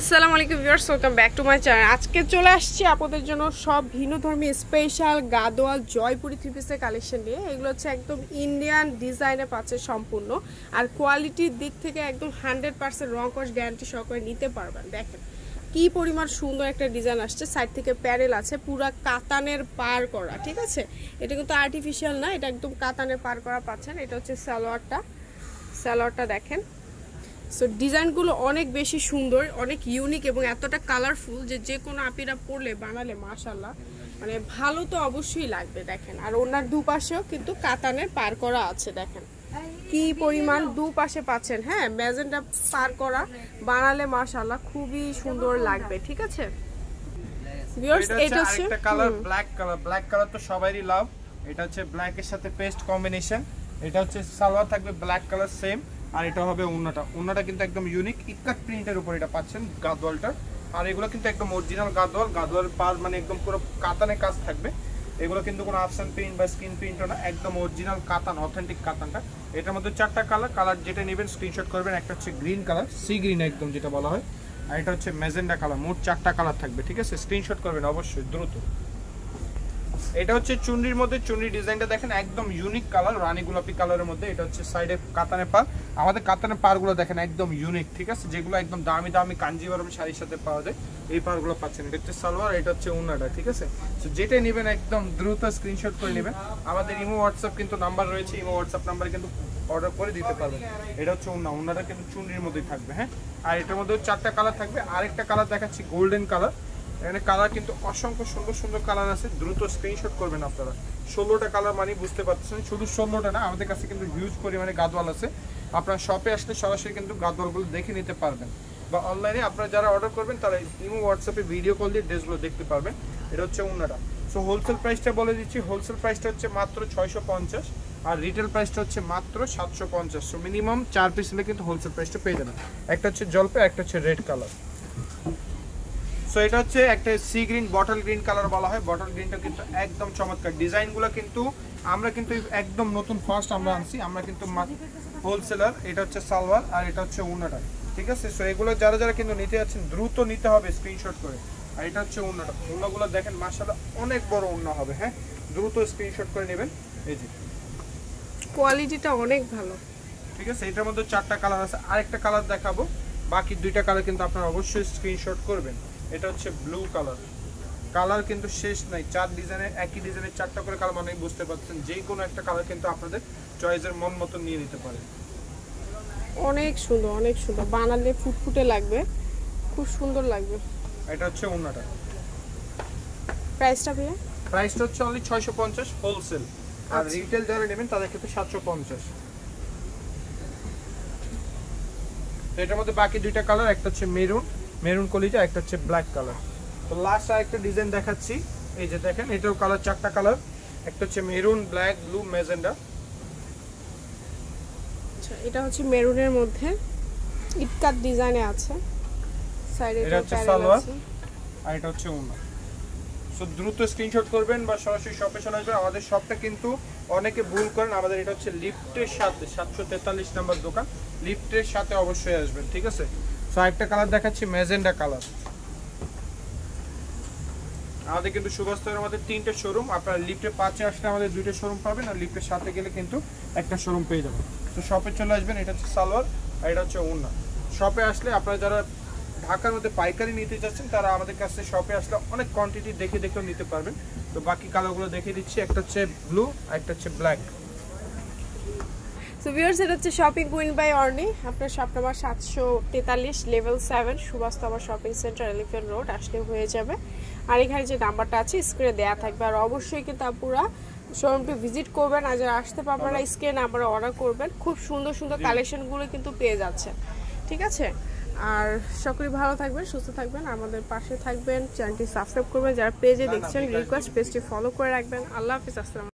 আসসালামু আলাইকুম viewers, welcome back to my channel. আজকে চলে আসছি আপনাদের জন্য সব ভিন্ন ধর্মী স্পেশাল গাদোয়াল জয়পুরি থ্রি পিসের কালেকশন নিয়ে। এগুলো হচ্ছে একদম ইন্ডিয়ান ডিজাইনে পাচ্ছে সম্পূর্ণ। আর কোয়ালিটির দিক থেকে একদম হান্ড্রেড পার্সেন্ট রং কস গ্যারান্টি সহকারে নিতে পারবেন। দেখেন, কি পরিমাণ সুন্দর একটা ডিজাইন আসছে। সাইড থেকে প্যারেল আছে, পুরা কাতানের পার করা, ঠিক আছে? এটা কিন্তু আর্টিফিশিয়াল না, এটা একদম কাতানের পার করা পাচ্ছেন। এটা হচ্ছে সালোয়ারটা। সালোয়ারটা দেখেন। সো ডিজাইনগুলো অনেক বেশি সুন্দর অনেক ইউনিক এবং এতটা কালারফুল যে যে কোনো আপিরা পরলে বানালে মাশাল্লাহ মানে ভালো তো অবশ্যই লাগবে দেখেন। আর ওনার দুপাশেও কিন্তু কাতানের পার করা আছে দেখেন। কি পরিমাণ দুপাশে পাচ্ছেন হ্যাঁ ম্যাজেন্টা পার করা বানালে মাশাল্লাহ খুবই সুন্দর লাগবে ঠিক আছে? ভিউয়ার্স এটা হচ্ছে colour black colour black colour তো সবারই লাভ এটা হচ্ছে ব্ল্যাক এর সাথে পেস্ট কম্বিনেশন এটা হচ্ছে সালোয়ার থাকবে ব্ল্যাক কালার সেম আর এটা হবে উন্নাটা। উন্নাটা কিন্তু একদম ইউনিক ইটকাট প্রিন্টের উপর এটা পাচ্ছেন গাদওয়ালটা আর এগুলো কিন্তু একদম অরিজিনাল গাদওয়াল। গাদওয়াল পার মানে একদম পুরো কাতানে কাজ থাকবে। এগুলো কিন্তু কোনো আফসান প্রিন্ট বা স্ক্রিন প্রিন্টও না, একদম অরিজিনাল কাতান অথেন্টিক কাতানটা। এটার মধ্যে চারটা কালার কালার যেটা নেবেন স্ক্রিনশট করবেন। একটা হচ্ছে গ্রিন কালার সি গ্রিন একদম যেটা বলা হয়। আর এটা হচ্ছে ম্যাজেন্ডা কালার মোট চারটা কালার থাকবে, ঠিক আছে? স্ক্রিনশট করবেন অবশ্যই, দ্রুত। এটা হচ্ছে চুনরির মধ্যে চুনরির ডিজাইনটা দেখেন একদম ইউনিক কালার রানী গোলাপি কালারের মধ্যে। এটা হচ্ছে সাইডে কাতানে পার আমাদের কাতানে পারগুলো দেখেন একদম ইউনিক ঠিক আছে? যেগুলো একদম দামি দামি কাঞ্জিবরম শাড়ির সাথে পাওয়া যায়, এই পারগুলো পাচ্ছেন। এটা হচ্ছে সালোয়ার, এটা হচ্ছে উন্নাটা, ঠিক আছে? তো যেটাই নেবেন একদম দ্রুত স্ক্রিনশট করে নেবেন। আমাদের ইমো হোয়াটসঅ্যাপ কিন্তু নাম্বার রয়েছে, ইমো হোয়াটসঅ্যাপ নাম্বারে কিন্তু অর্ডার করে দিতে পারবেন। এটা হচ্ছে উন্না, উন্নাটা কিন্তু চুনরির মধ্যেই থাকবে হ্যাঁ? আর এটার মধ্যে চারটা কালার থাকবে। আরেকটা কালার দেখাচ্ছি গোল্ডেন কালার এখানে কালার কিন্তু অসংখ্য সুন্দর সুন্দর কালার আছে। দ্রুত স্ক্রিনশট করবেন আপনারা। ষোলোটা কালার মানে বুঝতে পারছেন শুধু ষোলোটা না, আমাদের কাছে কিন্তু হিউজ পরিমাণে গাদওয়াল আছে। আপনারা শপে আসলে সরাসরি কিন্তু গাদওয়ালগুলো দেখে নিতে পারবেন। বা অনলাইনে আপনারা যারা অর্ডার করবেন, তারা ইমো হোয়াটসঅ্যাপে ভিডিও কল দিয়ে ড্রেসগুলো দেখতে পারবেন। এটা হচ্ছে অন্যটা। সো হোলসেল প্রাইসটা বলে দিচ্ছি। হোলসেল প্রাইসটা হচ্ছে মাত্র ছয়শো পঞ্চাশ, আর রিটেল প্রাইসটা হচ্ছে মাত্র সাতশো পঞ্চাশ। সো মিনিমাম চার পিস হলে কিন্তু হোলসেল প্রাইসটা পেয়ে যাবেন। একটা হচ্ছে জলপে একটা হচ্ছে রেড কালার সো এটা হচ্ছে একটা sea green bottle green colour বলা হয়। বটল গ্রিনটা কিন্তু একদম চমৎকার। ডিজাইনগুলো কিন্তু আমরা কিন্তু একদম নতুন ফার্স্ট আমরা আনছি। আমরা কিন্তু হোলসেলার এটা হচ্ছে সালোয়ার আর এটা হচ্ছে উন্নাটা ঠিক আছে? সো এগুলো যারা যারা কিন্তু নিতে যাচ্ছেন দ্রুত নিতে হবে স্ক্রিনশট করে। আর এটা হচ্ছে উন্নাটা উন্নাগুলো দেখেন মাসালা অনেক বড় উন্না হবে হ্যাঁ? দ্রুত স্ক্রিনশট করে নেবেন। এই যে। কোয়ালিটিটা অনেক ভালো। ঠিক আছে? এটার মধ্যে চারটা কালার আছে। আরেকটা কালার দেখাবো। বাকি দুইটা কালার কিন্তু আপনারা অবশ্যই স্ক্রিনশট করবেন। এটা হচ্ছে ব্লু কালার কালার কিন্তু শেষ নাই চার ডিজাইনের একই ডিজাইনের চারটা করে কালার মানে বুঝতে পারছেন যে কোনো একটা কালার কিন্তু আপনাদের চয়েসের মন মতো নিয়ে নিতে পারেন অনেক সুন্দর অনেক সুন্দর। বানালে ফুটফুটে লাগবে খুব সুন্দর লাগবে। এটা হচ্ছে অন্যটা প্রাইসটা ভাইয়া? প্রাইসটা হচ্ছে অনলি ছয়শো পঞ্চাশ হোলসেল আর আচ্ছা। রিটেল যারা নেবেন তাদের ক্ষেত্রে সাতশো পঞ্চাশ। এটার মধ্যে বাকি দুইটা কালার একটা হচ্ছে মেরুন মেরুন কলিজা একটা হচ্ছে ব্ল্যাক কালার তো লাস্ট আরেকটা ডিজাইন দেখাচ্ছি। এই যে দেখেন এটাও কালার চারটা কালার একটা হচ্ছে মেরুন ব্ল্যাক ব্লু মেজেন্ডা আচ্ছা এটা হচ্ছে মেরুনের মধ্যে। ইটকাট ডিজাইনে আছে। সাইডে এটা হচ্ছে সালোয়ার আর এটা হচ্ছে উন্না সো দ্রুত স্ক্রিনশট করবেন বা সরাসরি শপে চলে আসবেন। আমাদের শপটা কিন্তু অনেকে ভুল করেন। আমাদের এটা হচ্ছে লিফটের সাথে সাতশো তেতাল্লিশ নাম্বার দোকান। লিফটের সাথে অবশ্যই আসবেন ঠিক আছে? সো আরেকটা কালার দেখাচ্ছি ম্যাজেন্ডা কালার আমাদের কিন্তু সুভাষতলের আমাদের তিনটে শোরুম আপনারা লিফটে পাঁচে আসলে আমাদের দুইটা শোরুম পাবেন আর লিফটের সাথে গেলে কিন্তু একটা শোরুম পেয়ে যাবেন। তো শপে চলে আসবেন, এটা হচ্ছে সালোয়ার আর এটা হচ্ছে উন্না শপে আসলে আপনারা যারা ঢাকার মধ্যে পাইকারি নিতে যাচ্ছেন তারা আমাদের কাছে শপে আসলে অনেক কোয়ান্টিটি দেখে দেখেও নিতে পারবেন। তো বাকি কালারগুলো দেখে দিচ্ছি, একটা হচ্ছে ব্লু আর একটা হচ্ছে ব্ল্যাক সো ভিউয়ার্স এটা হচ্ছে শপিং কুইন বাই অর্নি আপনার শপ নাম্বার সাতশো তেতাল্লিশ লেভেল সেভেন সুভাষতমা শপিং সেন্টার এলিফেন্ট রোড আসলে হয়ে যাবে। আর এখানে যে নাম্বারটা আছে স্ক্রিনে দেওয়া থাকবে। আর অবশ্যই কিন্তু আপুরা শোরুমটি ভিজিট করবেন। আর যারা আসতে পারবেন না স্ক্রিনে নাম্বারে অর্ডার করবেন। খুব সুন্দর সুন্দর কালেকশনগুলো কিন্তু পেয়ে যাচ্ছেন। ঠিক আছে? আর সকলে ভালো থাকবেন সুস্থ থাকবেন। আমাদের পাশে থাকবেন। চ্যানেলটি সাবস্ক্রাইব করবেন। যারা পেজে দেখছেন রিকোয়েস্ট পেজটি ফলো করে রাখবেন। আল্লাহ হাফিজ আসসালাম